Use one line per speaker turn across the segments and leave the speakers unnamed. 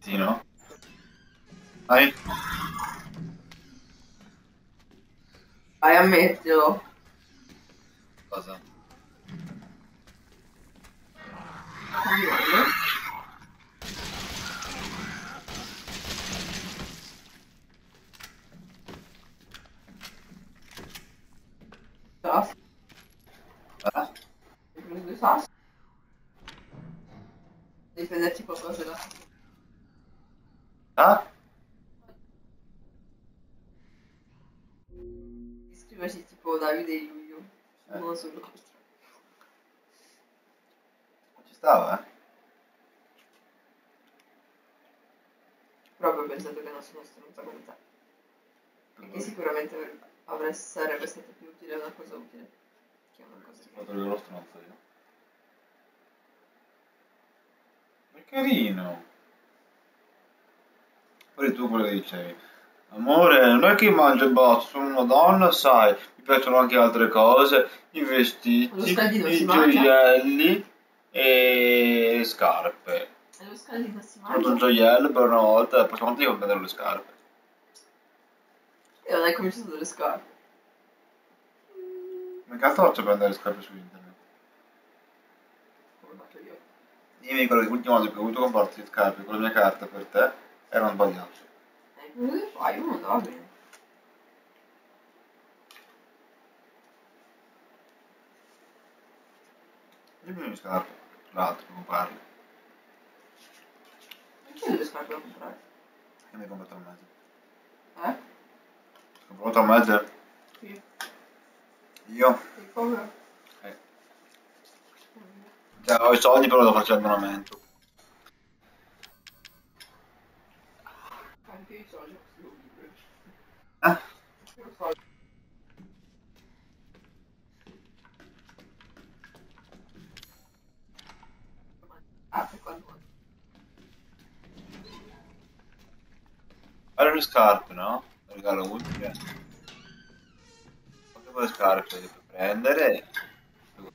Sì, no? Vai.
Vai, ammettilo.
Cosa? Stava, eh?
Proprio ho pensato che non sono stronza come te. E che sicuramente avrei, sarebbe stata più utile una cosa utile. Che una cosa
fatto lo stronzo io. È carino. Poi tu quello che dicevi. Amore, non è che mangio e basta, sono una donna, sai, mi piacciono anche altre cose, i vestiti, i gioielli e le scarpe.
E lo scaldino si
Ho fatto un gioiello per una volta, la prossima volta devo prendere le scarpe.
E non hai cominciato delle scarpe.
Come cazzo faccio a prendere le scarpe su internet?
Come fatto io.
Dimmi quello che l'ultima volta che ho voluto comprarti le scarpe con la mia carta per te erano sbagliate.
Eh, cosa fai? Uno andava bene.
Dimmi le scarpe, l'altro per comprarle.
Io delle scarpe da comprare.
E mi hai comprato a mezzo.
Eh?
Ho comprato a mezzo?
Sì.
Io?
Sei povero?
Eh. Cioè, ho i soldi però devo farci l'abbonamento.
Anche io soldi.
Eh?
Io soldi. Ah, per quando
Fare le scarpe, no? Regalo utile. Quante quelle scarpe devo prendere? Devo,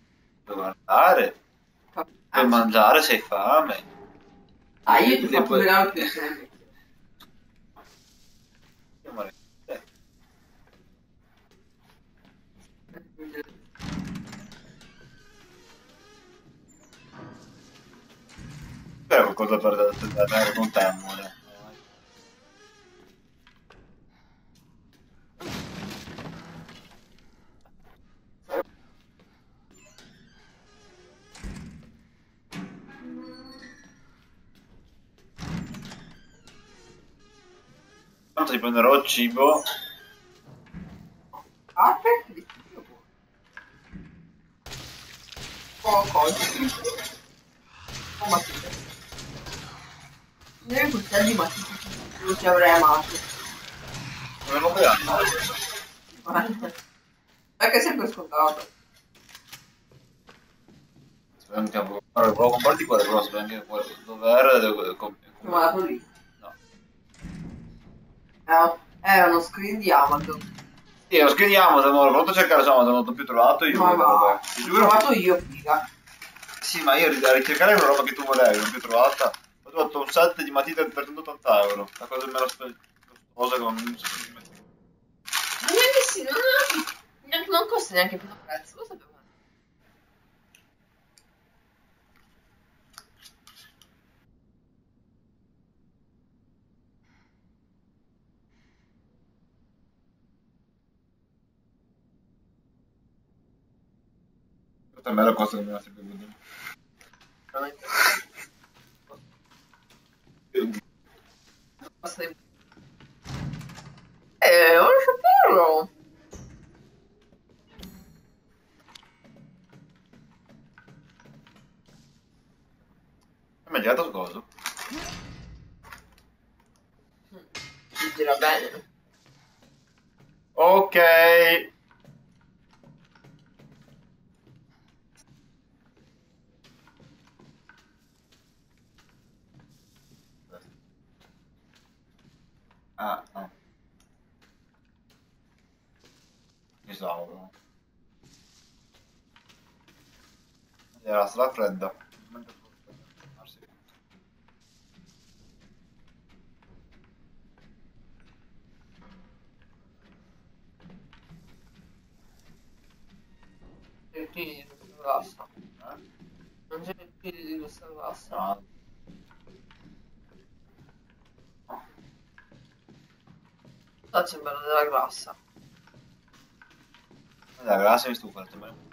devo andare. Per mangiare se hai fame.
Ah, io ti ho
E
fatto regalo più
le- eh, Spero qualcosa per da tenere con te, amore. Tanto ti prenderò il cibo.
Buono. Oh, cose. Oh, matite. Io i coltelli matiti non ci avrei amato.
Come lo compleanno?
Guarda. Perché è sempre scontato.
Spero che allora, provo a comprarti quelle, però spero anche quelle dove era devo devo comp-
Come la lì.
No.
È, uno screen di Amazon.
Sì, lo scriviamo, se non l'ho voluto cercare su Amazon, non l'ho più trovato io.
Ma va. L'ho trovato io, figa.
Sì, ma io a ricercare una roba che tu volevi, non più trovata. Ho trovato un set di matite per 180 euro. La cosa meno costosa che non
Ma neanche sì, non, neanche- non costa neanche più il prezzo, lo sapevo.
Questa è la cosa che mi ha sempre venuto.
Costa di- Eh, voglio saperlo.
È mangiato cosa?
Si gira bene.
Ok. Nella sala fredda. Tiri di
questa
classe.
Non c'è il tiri di questa classe. C'è bello della grassa.
la grassa mi stufa, te bello.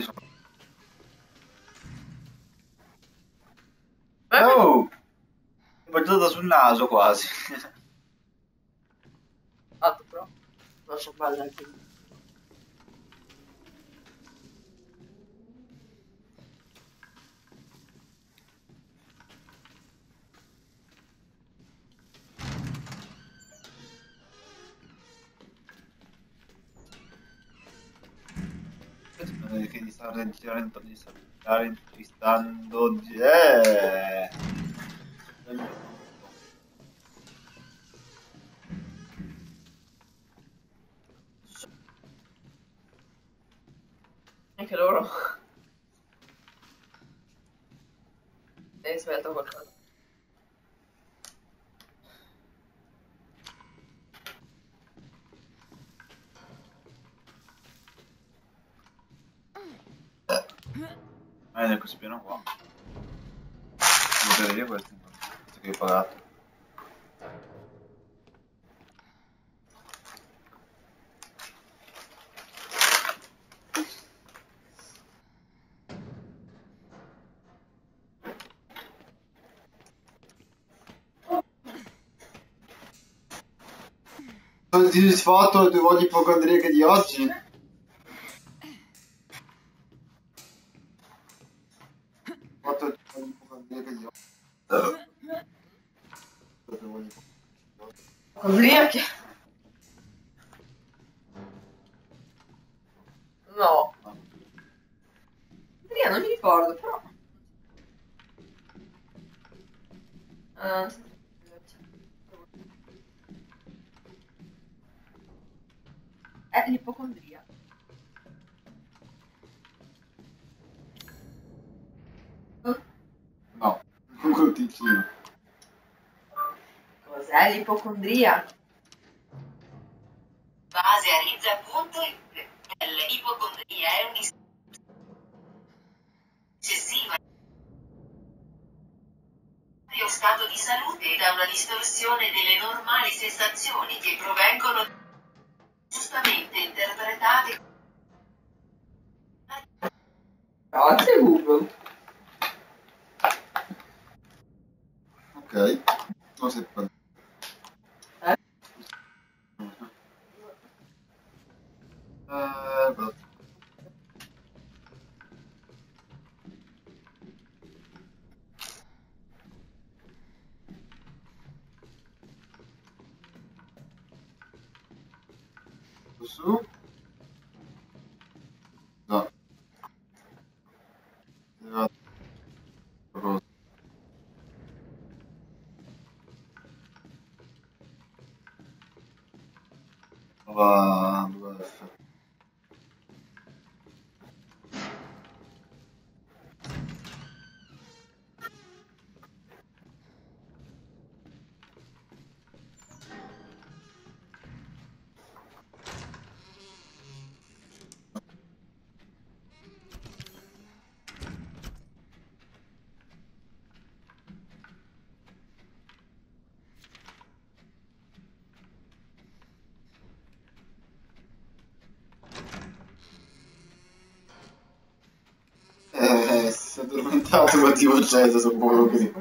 Sono-
Eh,
Oh! Battuta sul naso quasi.
Fatto però. So bella anche
sta rallentando, eh.
Anche loro. Hai sbagliato qualcosa.
Ah, è questo piano qua. Devo vedere questo, questo che ho pagato. Sono soddisfatto tue voglie ipocondriache di oggi? Fatto le tue voglie ipocondriache di oggi? Le tue voglie ipocondriache di oggi?
Ubriachi. No. Ubriaco non mi ricordo, però. Ah, sì. È l'ipocondria.
No, un crotticino.
Cos'è l'ipocondria?
Basearizza.it L'ipocondria è un eccessiva lo stato di salute da una distorsione delle normali sensazioni che provengono giustamente interpretate
Grazie Google.
Ok. Non sei per... Va, è addormentato il motivo acceso, suppongo così.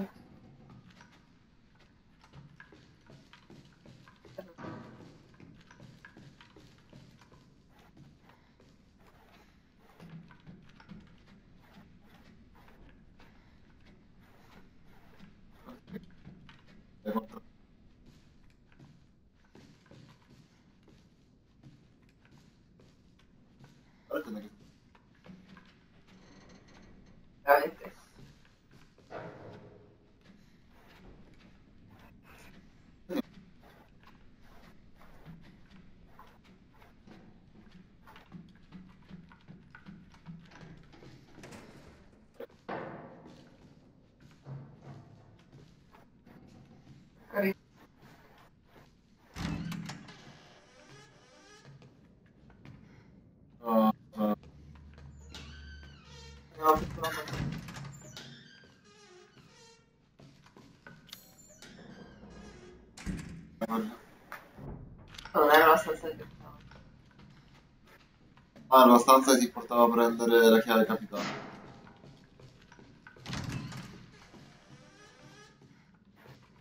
Ah, nella stanza si portava a prendere la chiave capitano.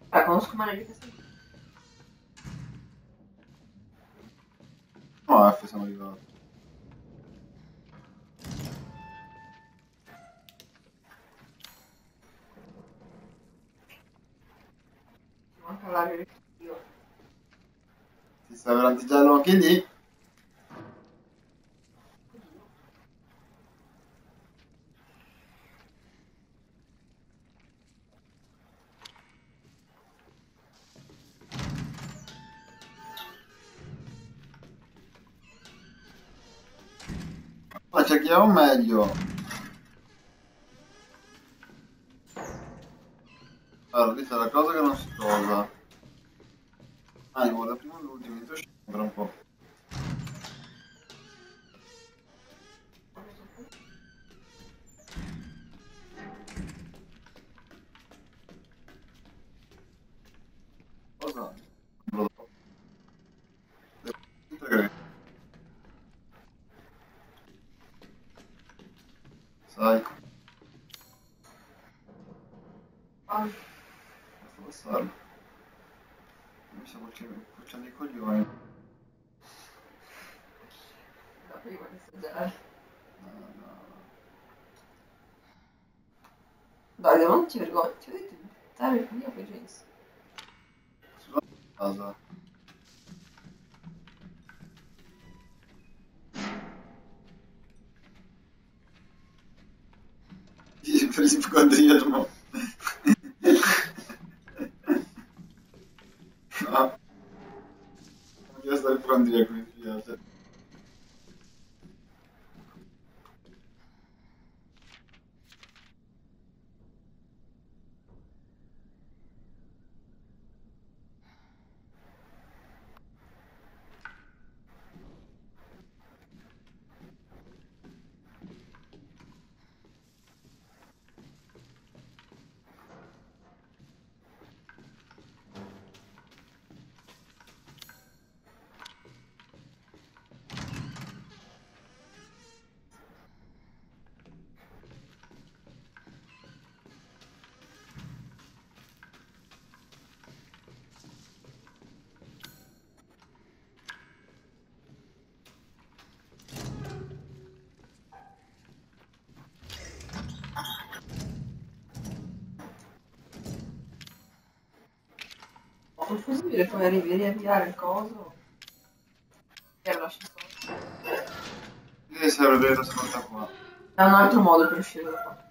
Ah, conosco male di questo.
No, F siamo arrivati.
Manca l'aria.
Si sta per antigiallo anche lì. Ma cerchiamo meglio. Allora, Mi sta cucciando i coglioni.
da prima di assaggiare.
No, no.
Dai, ma non ti vergogni, ti ho detto di buttare via quei jeans.
Sulla casa. Sì, per ipocondriasmo. No. Non
il fusibile, poi arrivi a riavviare il coso. E lo lasci solo.
Che serve la seconda qua?
È un altro modo per uscire da qua.